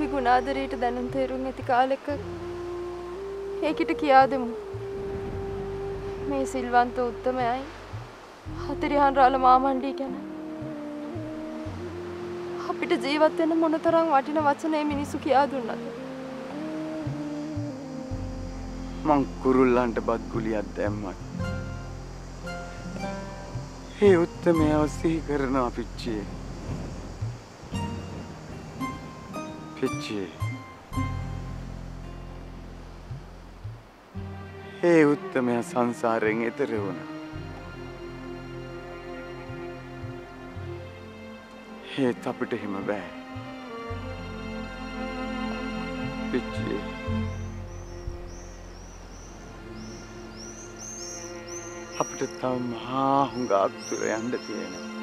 අපි ගුණාදරයට දැනුම් තේරුම් ඇති කාලෙක ඒකිට කියා දෙමු. මේ සිල්වන්ත උත්තමයයි හතරිහන් රාල මාමණ්ඩී ගැන. අපිට ජීවත් වෙන්න මොනතරම් වටින වචන මේ මිනිස්සු කියා දුන්නද? මං කුරුල්ලන්ට බත් ගුලියක් දැම්මත්. ඒ උත්තමයාව සිහි කරනවා පිච්චියේ. පිච්චියේ. ඒ උත්තමයා සංසාරයෙන් එතර වුණා. ඒත් අපිට එහෙම බෑ. පිච්චියේ. අපිට තව මහා හුඟක් දුර යන්න තියෙනවා.